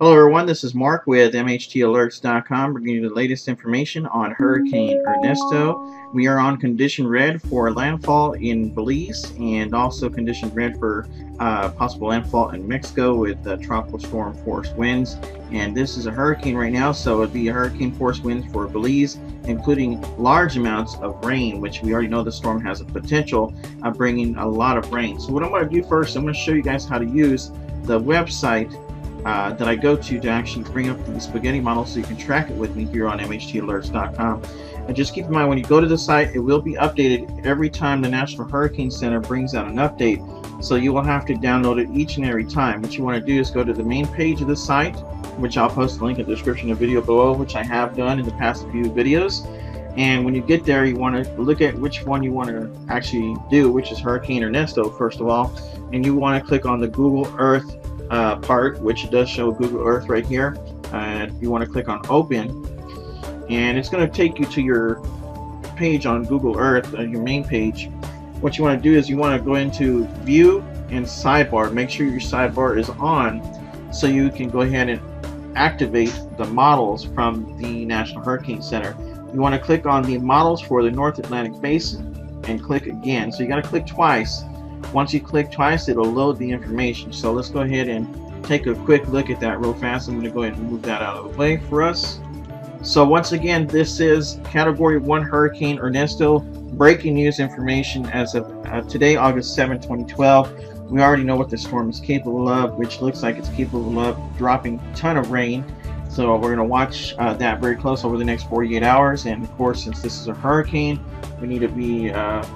Hello everyone, this is Mark with MHTAlerts.com bringing you the latest information on Hurricane Ernesto. We are on condition red for landfall in Belize and also condition red for uh, possible landfall in Mexico with uh, tropical storm force winds. And this is a hurricane right now, so it'd be a hurricane force winds for Belize, including large amounts of rain, which we already know the storm has a potential of bringing a lot of rain. So what I'm going to do first, I'm going to show you guys how to use the website uh, that I go to to actually bring up the spaghetti model so you can track it with me here on MHTAlerts.com. And just keep in mind when you go to the site, it will be updated every time the National Hurricane Center brings out an update. So you will have to download it each and every time. What you want to do is go to the main page of the site, which I'll post a link in the description of the video below, which I have done in the past few videos. And when you get there, you want to look at which one you want to actually do, which is Hurricane Ernesto, first of all. And you want to click on the Google Earth uh, part, which does show Google Earth right here. And you want to click on Open, and it's going to take you to your page on Google Earth, uh, your main page. What you want to do is you want to go into View and Sidebar. Make sure your sidebar is on, so you can go ahead and activate the models from the National Hurricane Center. You want to click on the models for the North Atlantic Basin and click again. So you got to click twice once you click twice, it'll load the information. So let's go ahead and take a quick look at that real fast. I'm going to go ahead and move that out of the way for us. So once again, this is Category 1 Hurricane Ernesto. Breaking news information as of uh, today, August 7, 2012. We already know what the storm is capable of, which looks like it's capable of dropping a ton of rain. So we're going to watch uh, that very close over the next 48 hours. And of course, since this is a hurricane, we need to be uh,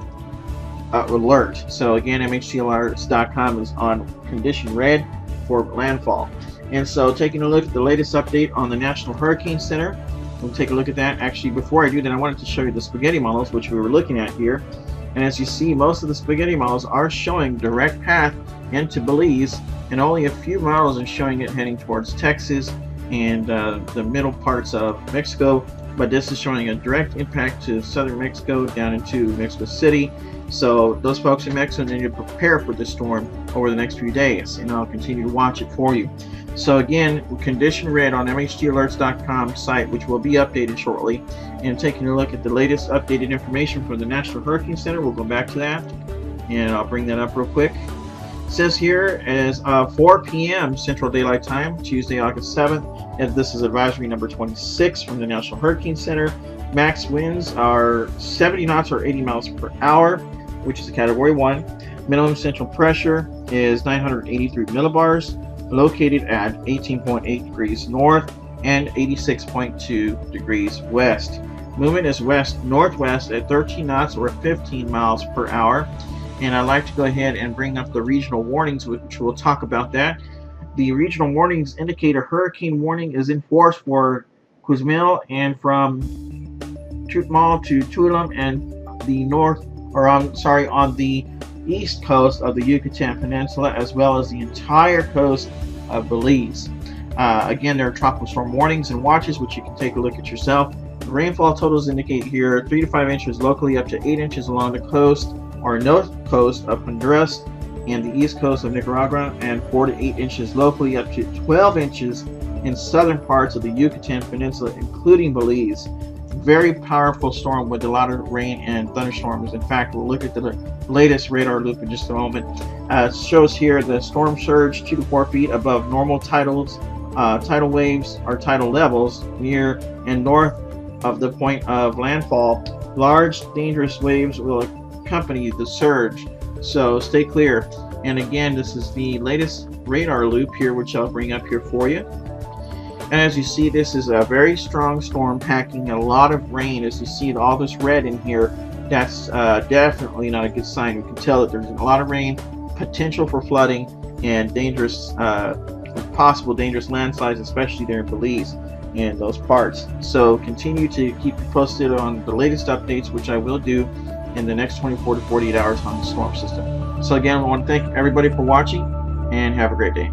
uh, alert. So again, MHTAlerts.com is on condition red for landfall. And so taking a look at the latest update on the National Hurricane Center, we'll take a look at that. Actually, before I do that, I wanted to show you the spaghetti models, which we were looking at here. And as you see, most of the spaghetti models are showing direct path into Belize, and only a few models are showing it heading towards Texas and uh, the middle parts of Mexico. But this is showing a direct impact to southern Mexico down into Mexico City so those folks in Mexico need to prepare for the storm over the next few days, and I'll continue to watch it for you. So again, condition red on MHTAlerts.com site, which will be updated shortly, and taking a look at the latest updated information from the National Hurricane Center. We'll go back to that, and I'll bring that up real quick. Says here as uh, 4 p.m. Central Daylight Time, Tuesday, August 7th, and this is advisory number 26 from the National Hurricane Center. Max winds are 70 knots or 80 miles per hour which is a category 1. Minimum central pressure is 983 millibars, located at 18.8 degrees north and 86.2 degrees west. Movement is west northwest at 13 knots or 15 miles per hour. And I'd like to go ahead and bring up the regional warnings, which we'll talk about that. The regional warnings indicate a hurricane warning is in force for Cozumel and from Chetumal to Tulum and the north or on sorry on the east coast of the Yucatan Peninsula as well as the entire coast of Belize. Uh, again, there are tropical storm warnings and watches, which you can take a look at yourself. The rainfall totals indicate here 3 to 5 inches locally, up to 8 inches along the coast or north coast of Honduras and the east coast of Nicaragua, and 4 to 8 inches locally, up to 12 inches in southern parts of the Yucatan Peninsula, including Belize very powerful storm with a lot of rain and thunderstorms. In fact, we'll look at the latest radar loop in just a moment. Uh, shows here the storm surge two to four feet above normal titles, uh, tidal waves or tidal levels near and north of the point of landfall. Large, dangerous waves will accompany the surge, so stay clear. And again, this is the latest radar loop here, which I'll bring up here for you. And as you see, this is a very strong storm packing a lot of rain. As you see all this red in here, that's uh, definitely not a good sign. You can tell that there's a lot of rain, potential for flooding, and dangerous, uh, possible dangerous landslides, especially there in Belize and those parts. So continue to keep posted on the latest updates, which I will do in the next 24 to 48 hours on the storm system. So again, I want to thank everybody for watching and have a great day.